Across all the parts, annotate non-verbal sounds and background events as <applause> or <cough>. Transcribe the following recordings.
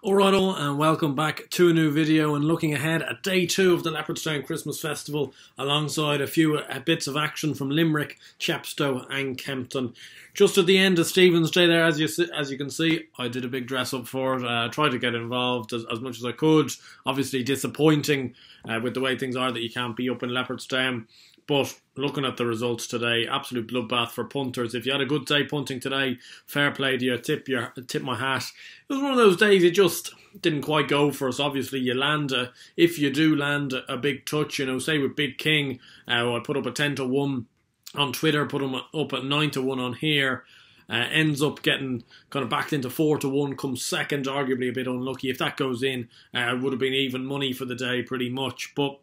Alright all and welcome back to a new video and looking ahead at day two of the Leopardstown Christmas Festival alongside a few uh, bits of action from Limerick, Chepstow and Kempton. Just at the end of Stephen's Day there as you as you can see I did a big dress up for it, uh, tried to get involved as, as, much as I could, obviously disappointing uh, with the way things are that you can't be up in Leopardstown but looking at the results today, absolute bloodbath for punters. If you had a good day punting today, fair play to you. Tip your tip my hat. It was one of those days it just didn't quite go for us. Obviously, you land a if you do land a, big touch, you know, say with Big King, uh, I put up a ten to one on Twitter, put them up at nine to one on here. Uh, ends up getting kind of backed into four to one, comes second, arguably a bit unlucky. If that goes in, uh, would have been even money for the day, pretty much. But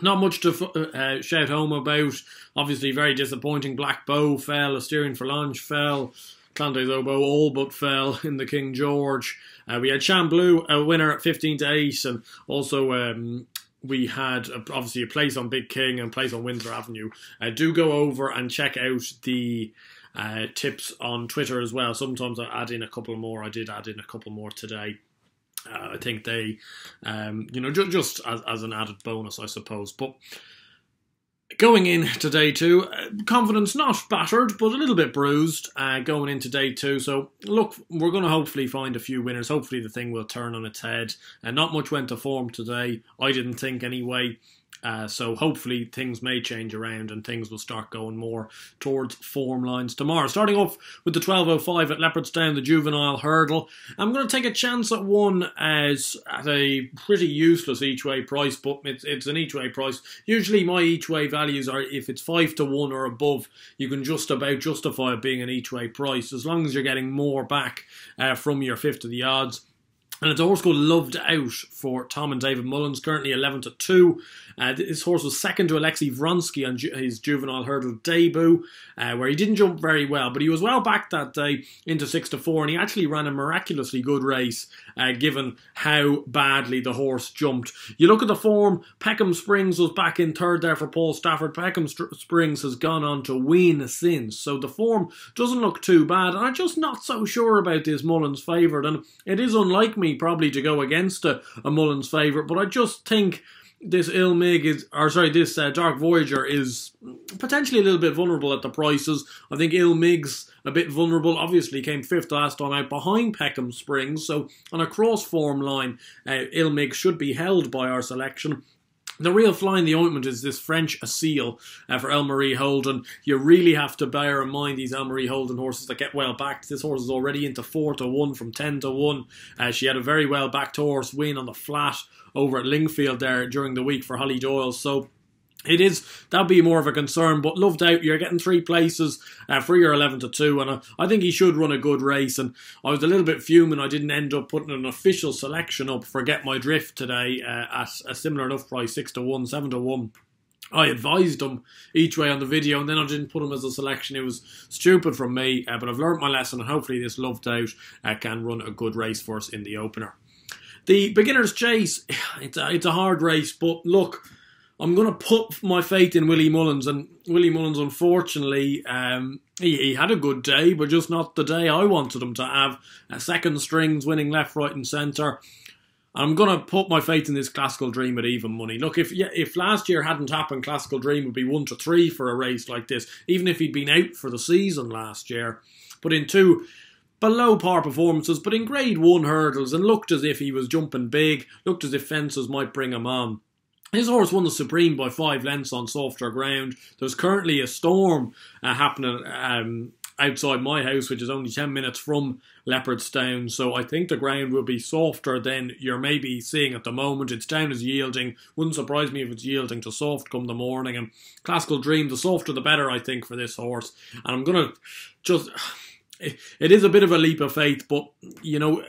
not much to uh, shout home about. Obviously, very disappointing. Black Bow fell, Asterion Forlonge fell, Clan des Obeaux all but fell <laughs> in the King George. Uh, we had Chamblou, a winner at 15 to 8, and also um, we had a, obviously a place on Big King and place on Windsor Avenue. Uh, do go over and check out the uh, tips on Twitter as well. Sometimes I add in a couple more. I did add in a couple more today. Uh, I think they, um, you know, ju- just as, as an added bonus, I suppose. But going in to day two, uh, confidence not battered, but a little bit bruised uh, going into day two. So, look, we're going to hopefully find a few winners. Hopefully, the thing will turn on its head. And not much went to form today. I didn't think anyway. Uh, so hopefully things may change around and things will start going more towards form lines tomorrow. Starting off with the 12.05 at Leopardstown, the juvenile hurdle. I'm going to take a chance at one as at a pretty useless each way price, but it's, it's an each way price. Usually my each way values are if it's 5 to 1 or above, you can just about justify it being an each way price as long as you're getting more back uh, from your fifth of the odds. And it's a horse called Loved Out for Tom and David Mullins, currently 11 to 2. Uh, this horse was second to Alexei Vronsky on ju- his juvenile hurdle debut, uh, where he didn't jump very well, but he was well back that day into 6 to 4, and he actually ran a miraculously good race, uh, given how badly the horse jumped. You look at the form, Peckham Springs was back in third there for Paul Stafford. Peckham St- Springs has gone on to win since, so the form doesn't look too bad, and I'm just not so sure about this Mullins favourite, and it is unlike me probably to go against a, a Mullins favourite, but I just think this Il Mig is, or sorry, this uh, Dark Voyager is potentially a little bit vulnerable at the prices. I think Il Mig's a bit vulnerable. Obviously, came fifth last time out behind Peckham Springs, so on a cross form line, uh, Ilmig should be held by our selection. The real fly in the ointment is this French Asile uh, for Ellmarie Holden. You really have to bear in mind these Ellmarie Holden horses that get well backed. This horse is already into 4 to 1 from 10 to 1. Uh, she had a very well backed horse win on the flat over at Lingfield there during the week for Holly Doyle. So it is that'd be more of a concern, but loved out. You're getting three places uh, for your eleven to two, and uh, I think he should run a good race. And I was a little bit fuming. I didn't end up putting an official selection up for Get My Drift today uh, at a similar enough price, six to one, seven to one. I advised him each way on the video, and then I didn't put him as a selection. It was stupid from me, uh, but I've learned my lesson, and hopefully this loved out uh, can run a good race for us in the opener. The beginner's chase, <sighs> it's a, it's a hard race, but look I'm going to put my faith in Willie Mullins, and Willie Mullins, unfortunately, um, he, he, had a good day, but just not the day I wanted him to have. Uh, second strings, winning left, right, and centre. I'm going to put my faith in this Klassical Dream at even money. Look, if if last year hadn't happened, Klassical Dream would be one to three for a race like this, even if he'd been out for the season last year. But in two below par performances, but in Grade One hurdles, and looked as if he was jumping big, looked as if fences might bring him on. His horse won the Supreme by five lengths on softer ground. There's currently a storm uh, happening um, outside my house, which is only 10 minutes from Leopardstown. So I think the ground will be softer than you're maybe seeing at the moment. Its down is yielding. Wouldn't surprise me if it's yielding to soft come the morning. And Klassical Dream, the softer the better, I think, for this horse. And I'm going to just. <sighs> It is a bit of a leap of faith, but, you know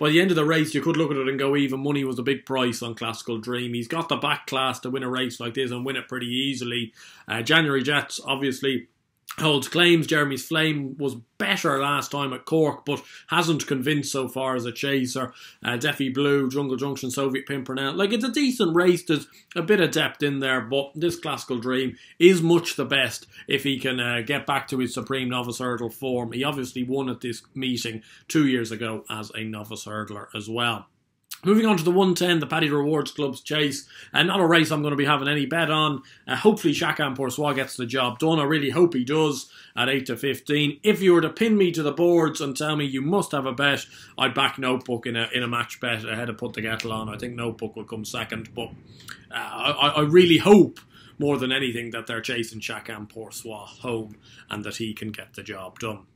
by the end of the race, you could look at it and go, even money was a big price on Klassical Dream. He's got the back class to win a race like this and win it pretty easily. Uh, January Jets, obviously, holds claims. Jeremy's Flame was better last time at Cork, but hasn't convinced so far as a chaser. Uh, Defi Blue, Jungle Junction, Soviet Pimpernel. Like, it's a decent race. There's a bit of depth in there, but this Klassical Dream is much the best if he can uh, get back to his Supreme Novice Hurdle form. He obviously won at this meeting two years ago as a novice hurdler as well. Moving on to the 110, the Paddy Rewards Club's chase. And uh, not a race I'm going to be having any bet on. Uh, hopefully, Chacun Pour gets the job done. I really hope he does at 8 to 15. If you were to pin me to the boards and tell me you must have a bet, I'd back Notebook in a, in a match bet ahead of Put the Kettle on. I think Notebook will come second. But uh, I, I really hope more than anything that they're chasing Chacun Pour home and that he can get the job done.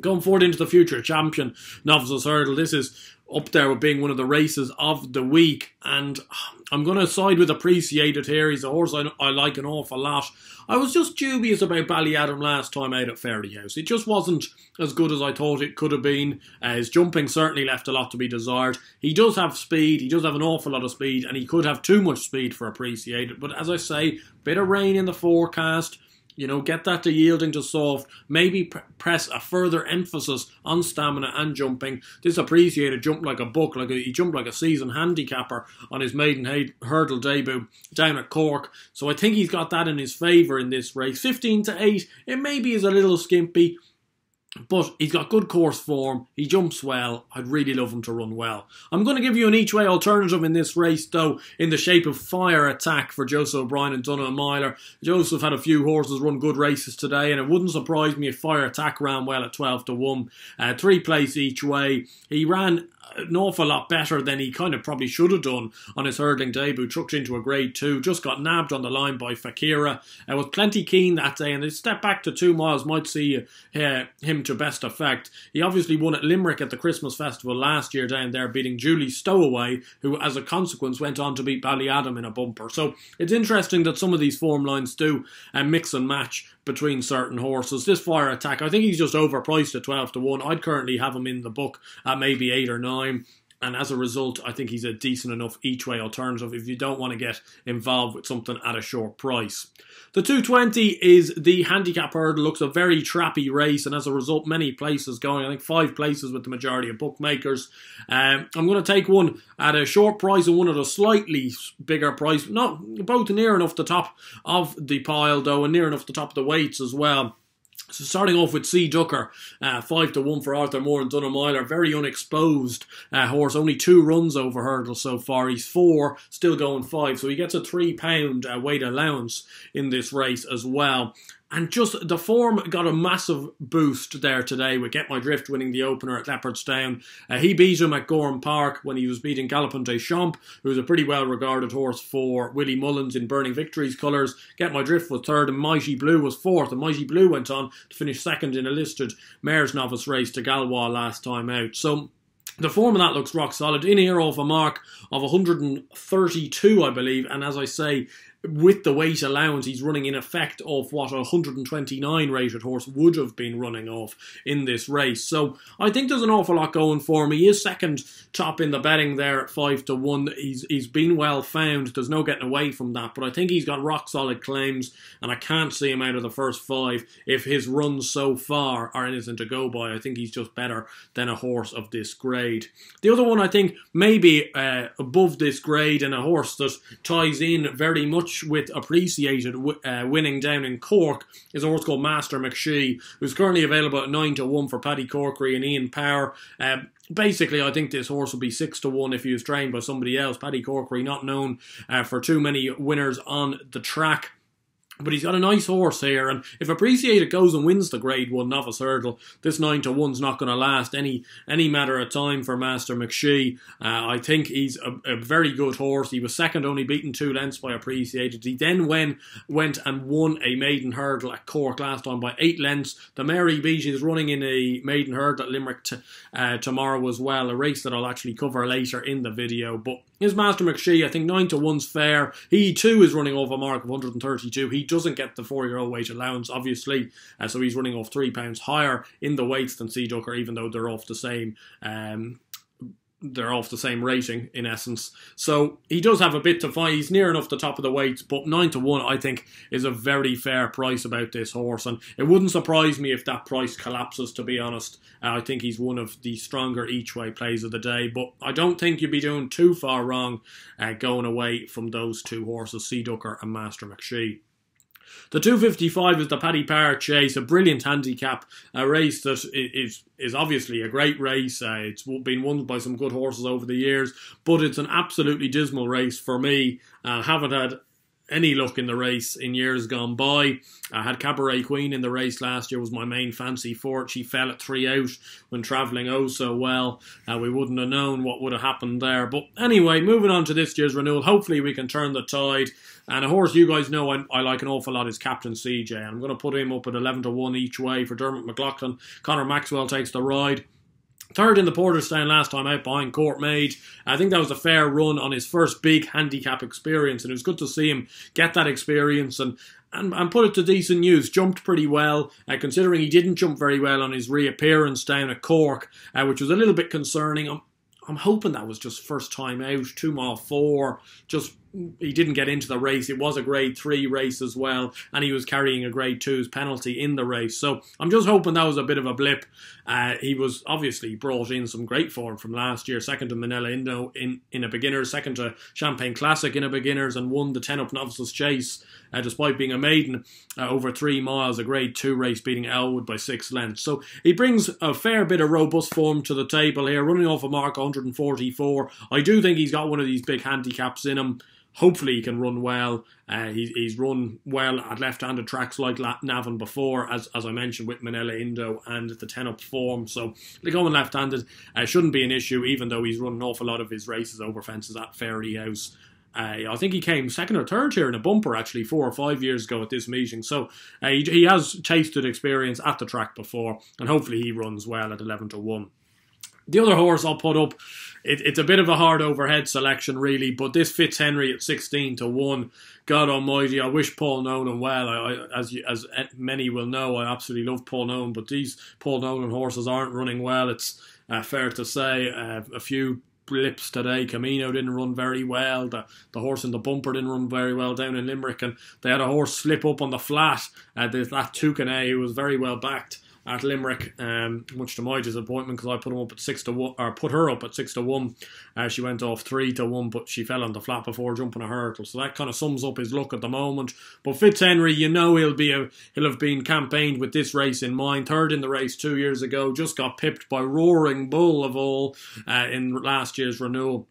Going forward into the future, champion novices hurdle. This is up there with being one of the races of the week. And I'm going to side with Appreciated here. He's a horse I, I, like an awful lot. I was just dubious about Ballyadam last time out at Fairyhouse. It just wasn't as good as I thought it could have been. Uh, his jumping certainly left a lot to be desired. He does have speed. He does have an awful lot of speed. And he could have too much speed for Appreciated. But as I say, bit of rain in the forecast. You know, get that to yielding to soft. Maybe pr- press a further emphasis on stamina and jumping. This appreciated jump like a buck, like a, he jumped like a seasoned handicapper on his maiden hurdle debut down at Cork. So I think he's got that in his favour in this race. 15 to 8, it maybe is a little skimpy. But he's got good course form. He jumps well. I'd really love him to run well. I'm going to give you an each way alternative in this race, though, in the shape of fire attack for Joseph O'Brien and Donagh Meyler. Joseph had a few horses run good races today, and it wouldn't surprise me if fire attack ran well at 12 to 1. Uh, three place each way. He ran an awful lot better than he kind of probably should have done on his hurdling debut. Trucked into a grade two, just got nabbed on the line by Fakira. Uh, was plenty keen that day, and a step back to two miles might see uh, him to best effect. He obviously won at Limerick at the Christmas Festival last year down there, beating Julie Stowaway, who as a consequence went on to beat Ballyadam in a bumper. So it's interesting that some of these form lines do uh, mix and match between certain horses. This fire attack, I think he's just overpriced at 12 to 1. I'd currently have him in the book at maybe 8 or 9 and as a result, I think he's a decent enough each way alternative if you don't want to get involved with something at a short price. The 220 is the handicap hurdle, looks a very trappy race, and as a result, many places going. I think five places with the majority of bookmakers. Um, I'm going to take one at a short price and one at a slightly bigger price. Not both near enough the top of the pile, though, and near enough the top of the weights as well. So starting off with Sea Ducor, uh, five to one for Arthur Moore and Donagh Meyler, very unexposed uh, horse, only two runs over hurdle so far. He's four, still going five, so he gets a three pound uh, weight allowance in this race as well. And just the form got a massive boost there today with Get My Drift winning the opener at Leopardstown. Uh, he beat him at Gowran Park when he was beating Galopin Des Champs, who was a pretty well regarded horse for Willie Mullins in Burning Victory's colours. Get My Drift was third and Mighty Blue was fourth. And Mighty Blue went on to finish second in a listed Mares Novice race to Galois last time out. So the form of that looks rock solid. In here off a mark of 132, I believe. And as I say, with the weight allowance, he's running in effect of what a 129 rated horse would have been running off in this race. So I think there's an awful lot going for him. He is second top in the betting there at five to one. He's he's been well found. There's no getting away from that. But I think he's got rock solid claims, and I can't see him out of the first five if his runs so far are anything to go by. I think he's just better than a horse of this grade. The other one I think maybe uh, above this grade and a horse that ties in very much with appreciated uh, winning down in Cork is a horse called Master McShee, who's currently available at 9 to 1 for Paddy Corkery and Ian Power. Um, basically, I think this horse will be 6 to 1 if he was trained by somebody else. Paddy Corkery, not known uh, for too many winners on the track. But he's got a nice horse here, and if Appreciated goes and wins the Grade One Novice Hurdle, this nine to one's not going to last any any matter of time for Master McShee. Uh, I think he's a, a, very good horse. He was second, only beaten two lengths by Appreciated. He then went went and won a maiden hurdle at Cork last time by eight lengths. The Mary Beach is running in a maiden hurdle at Limerick uh, tomorrow as well, a race that I'll actually cover later in the video. But his Master McShee, I think nine to one's fair. He too is running off a mark of 132. He doesn't get the four year old weight allowance, obviously, uh, so he's running off three pounds higher in the weights than Sea Ducor, even though they're off the same. Um, they're off the same rating in essence. So he does have a bit to fight. He's near enough the top of the weights, but nine to one, I think, is a very fair price about this horse, and it wouldn't surprise me if that price collapses. To be honest, uh, I think he's one of the stronger each way plays of the day, but I don't think you'd be doing too far wrong uh, going away from those two horses, Sea Ducor and Master McShee. The 255 is the Paddy Power Chase, a brilliant handicap, a race that is is obviously a great race. Uh, it's been won by some good horses over the years, but it's an absolutely dismal race for me. I uh, haven't had any luck in the race in years gone by. I had Cabaret Queen in the race last year, was my main fancy for it. She fell at three out when travelling oh so well. Uh, we wouldn't have known what would have happened there. But anyway, moving on to this year's renewal, hopefully we can turn the tide. And a horse you guys know I, I like an awful lot is Captain CJ. I'm going to put him up at 11 to 1 each way for Dermot McLoughlin. Connor Maxwell takes the ride. Third in the Porterstown last time out behind Courtmaid. I think that was a fair run on his first big handicap experience, and it was good to see him get that experience and and, and put it to decent use. Jumped pretty well, uh, considering he didn't jump very well on his reappearance down at Cork, uh, which was a little bit concerning. I'm, I'm hoping that was just first time out, two mile four, just he didn't get into the race. It was a grade three race as well, and he was carrying a grade two's penalty in the race. So I'm just hoping that was a bit of a blip. Uh, he was obviously brought in some great form from last year, second to Minella Indo in, in a beginners, second to Champagne Classic in a beginners, and won the 10 up novices chase uh, despite being a maiden uh, over three miles, a grade two race, beating Elwood by six lengths. So he brings a fair bit of robust form to the table here, running off a mark 144. I do think he's got one of these big handicaps in him hopefully he can run well. Uh, he, he's run well at left-handed tracks like Navan before, as, as I mentioned with Minella Indo and the 10-up form. So going left-handed uh, shouldn't be an issue, even though he's run an awful lot of his races over fences at Fairyhouse. Uh, I think he came second or third here in a bumper actually four or five years ago at this meeting. So uh, he, he has tasted experience at the track before, and hopefully he runs well at 11 to 1. The other horse I'll put up, it, it's a bit of a hard overhead selection, really, but this Fitzhenry at 16 to 1. God Almighty, I wish Paul Nolan well. I, as you, as many will know, I absolutely love Paul Nolan, but these Paul Nolan horses aren't running well. It's uh, fair to say. Uh, a few blips today. Camino didn't run very well. The the horse in the bumper didn't run very well down in Limerick, and they had a horse slip up on the flat. Uh, that Toucanet, who was very well backed at Limerick, um, much to my disappointment because I put him up at six to one, or put her up at six to one. Uh, she went off three to one, but she fell on the flat before jumping a hurdle. So that kind of sums up his luck at the moment. But Fitzhenry, you know he'll be a, he'll have been campaigned with this race in mind. Third in the race two years ago, just got pipped by Roaring Bull of all uh, in last year's renewal.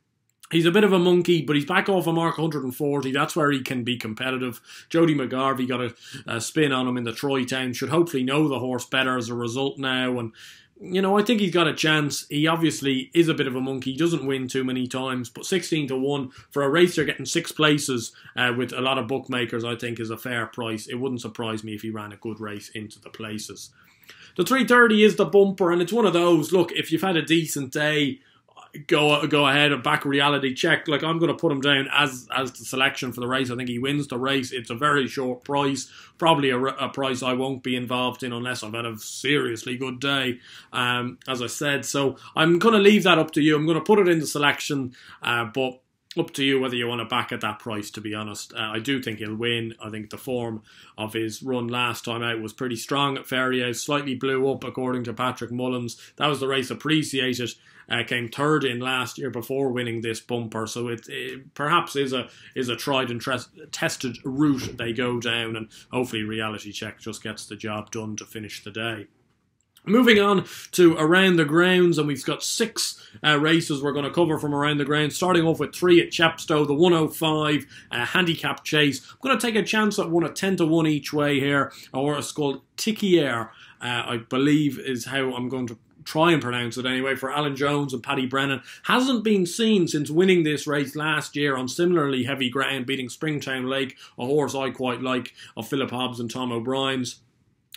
He's a bit of a monkey, but he's back off a mark 140. That's where he can be competitive. Jody McGarvey got a, a spin on him in the Troy Town. Should hopefully know the horse better as a result now. And, you know, I think he's got a chance. He obviously is a bit of a monkey. He doesn't win too many times, but 16 to 1 for a racer getting six places uh, with a lot of bookmakers, I think, is a fair price. It wouldn't surprise me if he ran a good race into the places. The 330 is the bumper, and it's one of those. Look, if you've had a decent day, go go ahead and back reality check. Like I'm going to put him down as as the selection for the race. I think he wins the race. It's a very short price, probably a, a price I won't be involved in unless I've had a seriously good day. Um, as I said, so I'm going to leave that up to you. I'm going to put it in the selection, uh, but up to you whether you want to back at that price, to be honest. Uh, I do think he'll win. I think the form of his run last time out was pretty strong at Fairyhouse, slightly blew up according to Patrick Mullins. That was the race appreciated. Uh, came third in last year before winning this bumper, so it, it perhaps is a is a tried and tested route they go down, and hopefully Reality Cheque just gets the job done to finish the day. Moving on to around the grounds, and we've got six uh, races we're going to cover from around the grounds. Starting off with three at Chepstow, the 105 uh, handicap chase. I'm going to take a chance at one at 10 to 1 each way here, or it's called Tikier, uh, I believe is how I'm going to try and pronounce it anyway, for Alan Jones and Paddy Brennan, hasn't been seen since winning this race last year on similarly heavy ground, beating Springtown Lake, a horse I quite like, of Philip Hobbs and Tom O'Brien's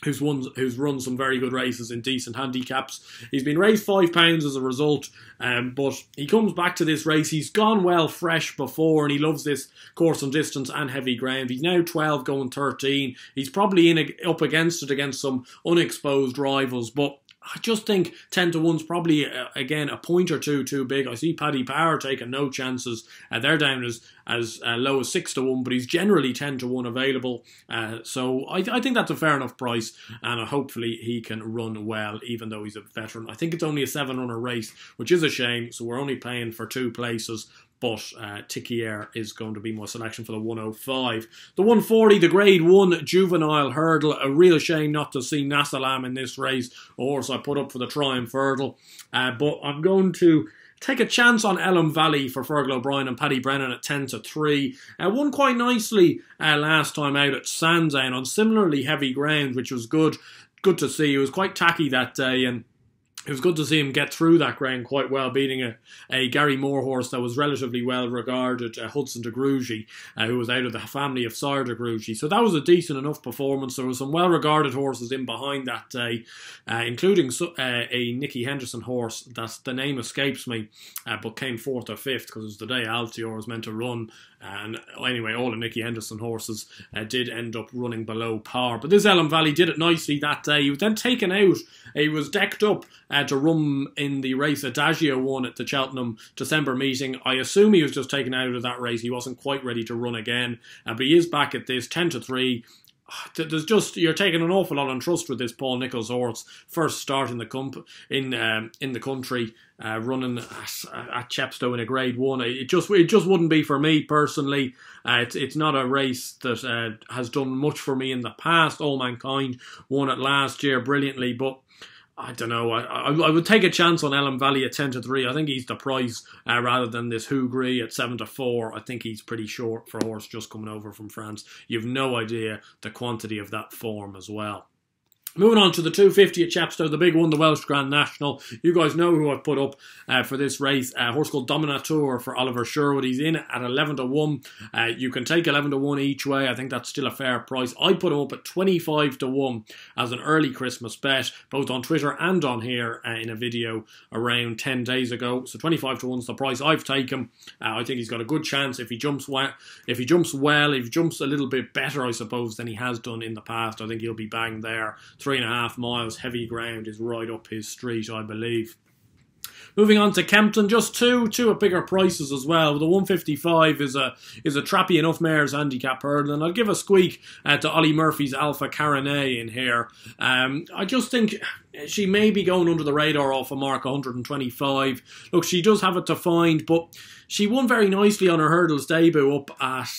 who's won who's run some very good races in decent handicaps. He's been raised five pounds as a result, um, but he comes back to this race. He's gone well fresh before, and he loves this course and distance and heavy ground. He's now twelve, going thirteen. He's probably in a, up against it against some unexposed rivals, but I just think 10 to 1's probably, uh, again, a point or two too big. I see Paddy Power taking no chances. Uh, they're down as, as uh, low as 6 to 1, but he's generally 10 to 1 available. Uh, so I, I think that's a fair enough price, and hopefully he can run well, even though he's a veteran. I think it's only a seven runner race, which is a shame. So we're only paying for two places but uh, Tikier is going to be my selection for the 105. The 140, the Grade 1 Juvenile Hurdle. A real shame not to see Nassalam in this race, or as I put up for the Triumph Hurdle. Uh, but I'm going to take a chance on Elham Valley for Fergal O'Brien and Paddy Brennan at 10 to 3. Uh, won quite nicely uh, last time out at Sandown on similarly heavy ground, which was good. Good to see. It was quite tacky that day and it was good to see him get through that ground quite well, beating a, a Gary Moore horse that was relatively well regarded, uh, Hudson de Grugy, uh, who was out of the family of Sire de Grugy. So that was a decent enough performance. There were some well regarded horses in behind that day, uh, including uh, a Nicky Henderson horse that the name escapes me, uh, but came fourth or fifth because it was the day Altior was meant to run. And anyway, all the Nicky Henderson horses uh, did end up running below par. But this Elham Valley did it nicely that day. He was then taken out. He was decked up uh, to run in the race Adagio won at the Cheltenham December meeting. I assume he was just taken out of that race. He wasn't quite ready to run again. Uh, but he is back at this 10 to 3 there's just you're taking an awful lot on trust with this Paul Nicholls horse. First start in the comp in um, in the country, uh, running at, at, Chepstow in a Grade One. It just it just wouldn't be for me personally. Uh, it's it's not a race that uh, has done much for me in the past. Allmankind won it last year brilliantly, but I don't know. I, I, I, would take a chance on Elham Valley at ten to three. I think he's the price uh, rather than this Hugri at seven to four. I think he's pretty short for a horse just coming over from France. You've no idea the quantity of that form as well. Moving on to the 250 at Chepstow, the big one, the Welsh Grand National. You guys know who I've put up uh, for this race. A horse called Dominator for Oliver Sherwood. He's in at 11 to 1. Uh, you can take 11 to 1 each way. I think that's still a fair price. I put him up at 25 to 1 as an early Christmas bet, both on Twitter and on here uh, in a video around 10 days ago. So 25 to 1 is the price I've taken. Uh, I think he's got a good chance if he jumps well. If he jumps well, if he jumps a little bit better, I suppose, than he has done in the past, I think he'll be bang there three and a half miles heavy ground is right up his street, I believe. Moving on to Kempton, just two, two at bigger prices as well. The 155 is a is a trappy enough mare's handicap hurdle, and I'll give a squeak uh, to Ollie Murphy's Alpha Carinae in here. Um, I just think she may be going under the radar off a mark 125. Look, she does have it to find, but she won very nicely on her hurdles debut up at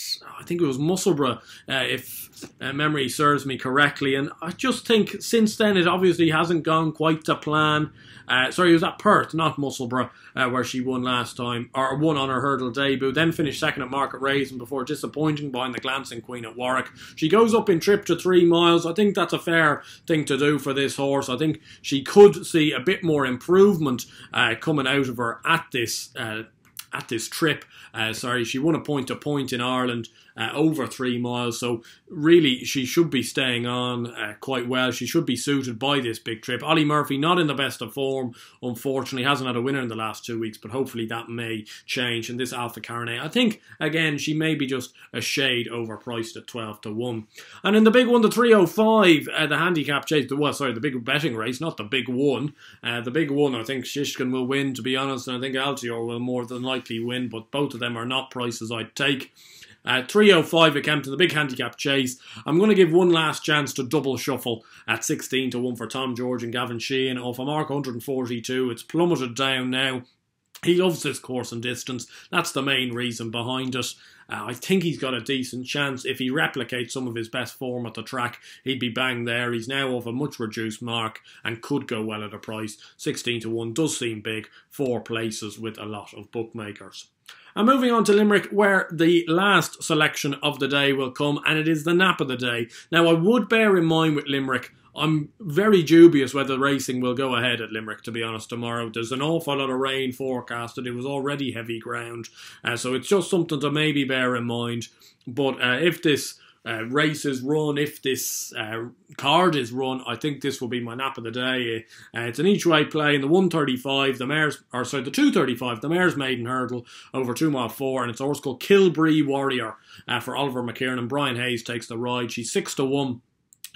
think it was Musselburgh, uh, if uh, memory serves me correctly. And I just think since then it obviously hasn't gone quite to plan. Uh, sorry, it was at Perth, not Musselburgh, uh, where she won last time, or won on her hurdle debut. Then finished second at Market Rasen before disappointing behind the Glancing Queen at Warwick. She goes up in trip to three miles. I think that's a fair thing to do for this horse. I think she could see a bit more improvement uh, coming out of her at this uh, at this trip. Uh, sorry, she won a point to point in Ireland uh, over three miles. So really, she should be staying on uh, quite well. She should be suited by this big trip. Ollie Murphy not in the best of form, unfortunately, hasn't had a winner in the last two weeks, but hopefully that may change. And this Alpha Carinae, I think again she may be just a shade overpriced at twelve to one. And in the big one, the three hundred five, uh, the handicap chase. Well, sorry, the big betting race, not the big one. Uh, the big one, I think Shishkin will win. To be honest, and I think Altior will more than likely win. But both of them are not prices I'd take. Uh, 305 at Kempton, the big handicap chase. I'm going to give one last chance to double shuffle at 16 to 1 for Tom George and Gavin Sheehan off a mark 142. It's plummeted down now. He loves this course and distance. That's the main reason behind it. Uh, I think he's got a decent chance. If he replicates some of his best form at the track, he'd be bang there. He's now off a much reduced mark and could go well at a price. 16 to 1 does seem big. Four places with a lot of bookmakers. And moving on to Limerick, where the last selection of the day will come, and it is the nap of the day. Now, I would bear in mind with Limerick, I'm very dubious whether racing will go ahead at Limerick, to be honest, tomorrow. There's an awful lot of rain forecasted. It was already heavy ground. Uh, so it's just something to maybe bear in mind. But uh, if this uh, race is run, if this uh, card is run, I think this will be my nap of the day. Uh, it's an each way play in the 135, the mare's, or sorry, the 235, the mare's maiden hurdle over 2 mile 4, and it's a horse called Kilbree Warrior uh, for Oliver McKiernan. Brian Hayes takes the ride. She's 6 to 1.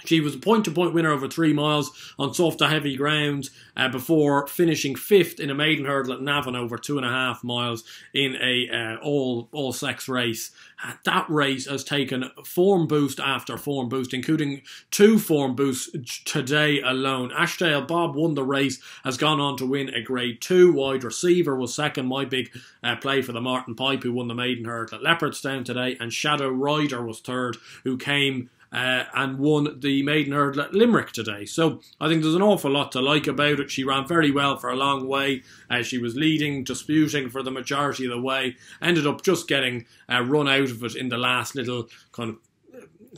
She was a point-to-point winner over three miles on soft to heavy ground uh, before finishing fifth in a maiden hurdle at Navan over two and a half miles in a uh, all all sex race. That race has taken form boost after form boost, including two form boosts today alone. Ashdale Bob won the race, has gone on to win a Grade Two. Wide receiver was second. My big uh, play for the Martin Pipe, who won the maiden hurdle at Leopardstown today, and Shadow Rider was third, who came uh, and won the maiden hurdle at Limerick today. So I think there's an awful lot to like about it. She ran very well for a long way. Uh, she was leading, disputing for the majority of the way. Ended up just getting uh, run out of it in the last little kind of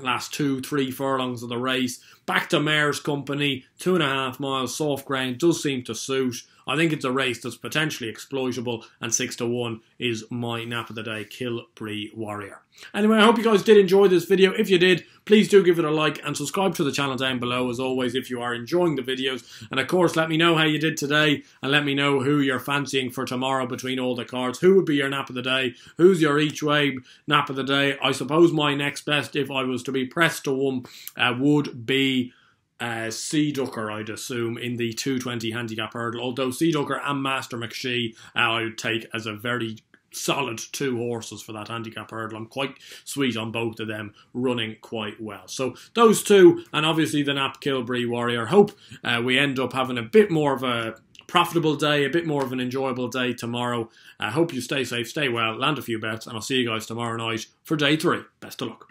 last two, three furlongs of the race. Back to Mare's Company, two and a half miles, soft ground, does seem to suit. I think it's a race that's potentially exploitable, and 6 to 1 is my nap of the day, Kilbree Warrior. Anyway, I hope you guys did enjoy this video. If you did, please do give it a like and subscribe to the channel down below as always if you are enjoying the videos. And of course, let me know how you did today and let me know who you're fancying for tomorrow between all the cards. Who would be your nap of the day? Who's your each way nap of the day? I suppose my next best, if I was to be pressed to one, uh, would be uh, Sea Ducor, I'd assume, in the 220 handicap hurdle. Although Sea Ducor and Master McShee, uh, I would take as a very solid two horses for that handicap hurdle. I'm quite sweet on both of them, running quite well. So those two, and obviously the Nap Kilbree Warrior. Hope uh, we end up having a bit more of a profitable day, a bit more of an enjoyable day tomorrow. I hope you stay safe, stay well, land a few bets, and I'll see you guys tomorrow night for day three. Best of luck.